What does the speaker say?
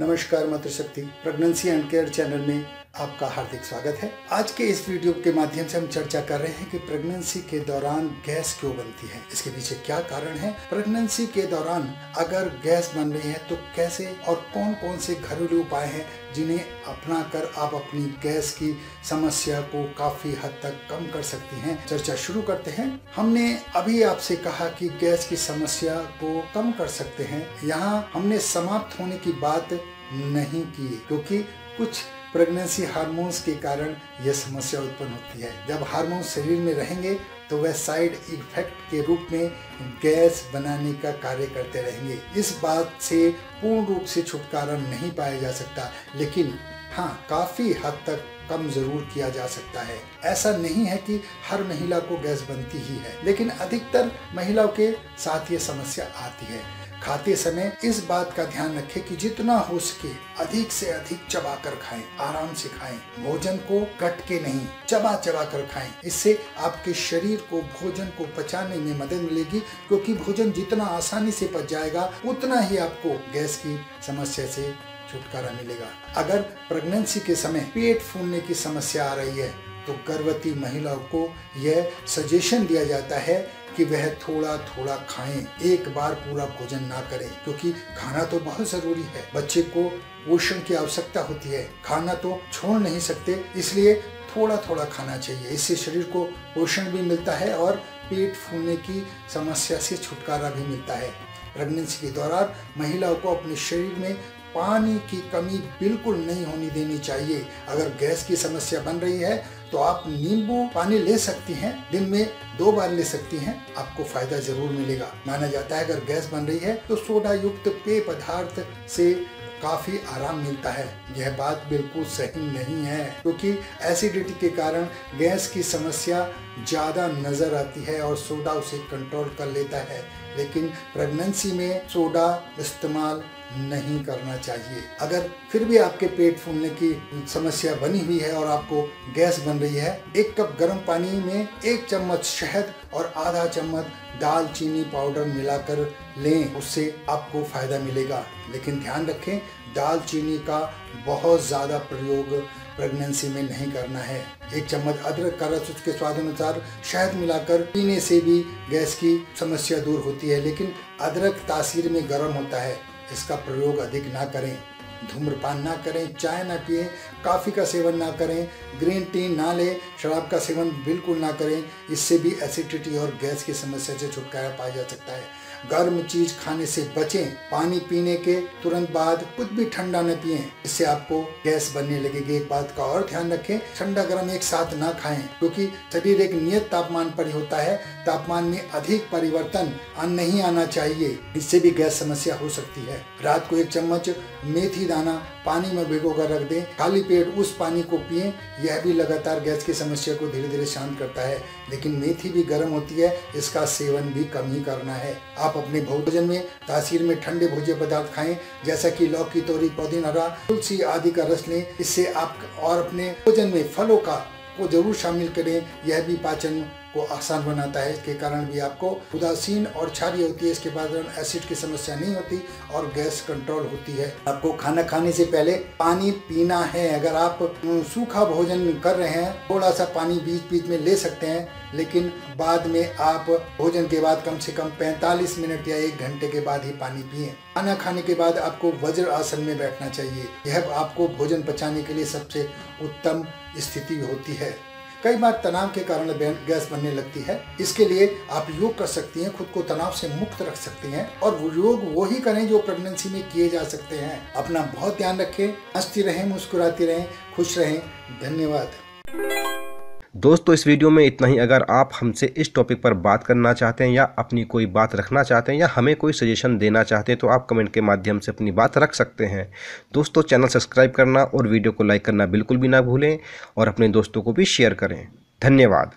नमस्कार मातृशक्ति pregnancy and care channel में आपका हार्दिक स्वागत है। आज के इस वीडियो के माध्यम से हम चर्चा कर रहे हैं कि प्रेगनेंसी के दौरान गैस क्यों बनती है? इसके पीछे क्या कारण है? प्रेगनेंसी के दौरान अगर गैस बन रही है तो कैसे और कौन कौन से घरेलू उपाय हैं जिन्हें अपना कर आप अपनी गैस की समस्या को काफ़ी हद तक कम कर सकती हैं? चर्चा शुरू करते हैं। हमने अभी आपसे कहा कि गैस की समस्या को कम कर सकते हैं। यहाँ हमने समाप्त होने की बात नहीं की, क्योंकि कुछ प्रेगनेंसी हार्मोन्स के कारण यह समस्या उत्पन्न होती है। जब हार्मोन शरीर में रहेंगे तो वह साइड इफ़ेक्ट के रूप में गैस बनाने का कार्य करते रहेंगे। इस बात से पूर्ण रूप से छुटकारा नहीं पाया जा सकता, लेकिन हाँ काफ़ी हद तक कम ज़रूर किया जा सकता है। ऐसा नहीं है कि हर महिला को गैस बनती ही है, लेकिन अधिकतर महिलाओं के साथ ये समस्या आती है। खाते समय इस बात का ध्यान रखें कि जितना हो सके अधिक से अधिक चबा कर खाएँ, आराम से खाएँ। भोजन को कट के नहीं, चबा चबा कर खाएँ। इससे आपके शरीर को भोजन को पचाने में मदद मिलेगी, क्योंकि भोजन जितना आसानी से पच जाएगा, उतना ही आपको गैस की समस्या से छुटकारा मिलेगा। अगर प्रेगनेंसी के समय पेट फूलने की समस्या आ रही है तो गर्भवती महिलाओं को यह सजेशन दिया जाता है कि वह थोड़ा थोड़ा खाएँ। एक बार पूरा भोजन ना करें, क्योंकि खाना तो बहुत ज़रूरी है। बच्चे को पोषण की आवश्यकता होती है। खाना तो छोड़ नहीं सकते, इसलिए थोड़ा थोड़ा खाना चाहिए। इससे शरीर को पोषण भी मिलता है और पेट फूलने की समस्या से छुटकारा भी मिलता है। प्रेगनेंसी के दौरान महिलाओं को अपने शरीर में पानी की कमी बिल्कुल नहीं होनी देनी चाहिए। अगर गैस की समस्या बन रही है तो आप नींबू पानी ले सकती हैं, दिन में दो बार ले सकती हैं, आपको फ़ायदा ज़रूर मिलेगा। माना जाता है अगर गैस बन रही है तो सोडा युक्त पेय पदार्थ से काफ़ी आराम मिलता है। यह बात बिल्कुल सही नहीं है, क्योंकि एसिडिटी के कारण गैस की समस्या ज़्यादा नज़र आती है और सोडा उसे कंट्रोल कर लेता है। लेकिन प्रेगनेंसी में सोडा इस्तेमाल नहीं करना चाहिए। अगर फिर भी आपके पेट फूलने की समस्या बनी हुई है और आपको गैस बन रही है, एक कप गर्म पानी में एक चम्मच शहद और आधा चम्मच दालचीनी पाउडर मिलाकर लें, उससे आपको फ़ायदा मिलेगा। लेकिन ध्यान रखें दालचीनी का बहुत ज़्यादा प्रयोग प्रेगनेंसी में नहीं करना है। एक चम्मच अदरक का रस, उसके स्वाद अनुसार शहद मिलाकर पीने से भी गैस की समस्या दूर होती है, लेकिन अदरक तासीर में गर्म होता है। इसका प्रयोग अधिक ना करें। धूम्रपान ना करें, चाय ना पिए, काफ़ी का सेवन ना करें, ग्रीन टी ना लें, शराब का सेवन बिल्कुल ना करें। इससे भी एसिडिटी और गैस की समस्या से छुटकारा पाया जा सकता है। गर्म चीज़ खाने से बचें, पानी पीने के तुरंत बाद कुछ भी ठंडा न पिए। इससे आपको गैस बनने लगेगी। एक बात का और ध्यान रखें, ठंडा गर्म एक साथ ना खाएँ, क्योंकि शरीर एक नियत तापमान पर ही होता है। तापमान में अधिक परिवर्तन नहीं आना चाहिए। इससे भी गैस समस्या हो सकती है। रात को एक चम्मच मेथी दाना पानी में भिगो कर रख दें। खाली पेट उस पानी को पिए। यह भी लगातार गैस की समस्या को धीरे धीरे शांत करता है। लेकिन मेथी भी गर्म होती है। इसका सेवन भी कम ही करना है। आप अपने भोजन में तासीर में ठंडे भोज्य पदार्थ खाएँ, जैसा कि लौकी, तोरी पौधीनरा तुलसी आदि का रस लें। इससे आप और अपने भोजन में फलों का को ज़रूर शामिल करें। यह भी पाचन को आसान बनाता है, इसके कारण भी आपको उदासीन और छारी होती है इसके बाद एसिड की समस्या नहीं होती और गैस कंट्रोल होती है। आपको खाना खाने से पहले पानी पीना है। अगर आप सूखा भोजन कर रहे हैं थोड़ा सा पानी बीच बीच में ले सकते हैं, लेकिन बाद में आप भोजन के बाद कम से कम 45 मिनट या एक घंटे के बाद ही पानी पिए। खाना खाने के बाद आपको वज्र आसन में बैठना चाहिए। यह आपको भोजन पचाने के लिए सबसे उत्तम स्थिति होती है। कई बार तनाव के कारण गैस बनने लगती है। इसके लिए आप योग कर सकती हैं, खुद को तनाव से मुक्त रख सकती हैं और योग वो ही करें जो प्रेगनेंसी में किए जा सकते हैं। अपना बहुत ध्यान रखें, हंसती रहें, मुस्कुराती रहें, खुश रहें। धन्यवाद। दोस्तों, इस वीडियो में इतना ही। अगर आप हमसे इस टॉपिक पर बात करना चाहते हैं या अपनी कोई बात रखना चाहते हैं या हमें कोई सजेशन देना चाहते हैं तो आप कमेंट के माध्यम से अपनी बात रख सकते हैं। दोस्तों चैनल सब्सक्राइब करना और वीडियो को लाइक करना बिल्कुल भी ना भूलें और अपने दोस्तों को भी शेयर करें। धन्यवाद।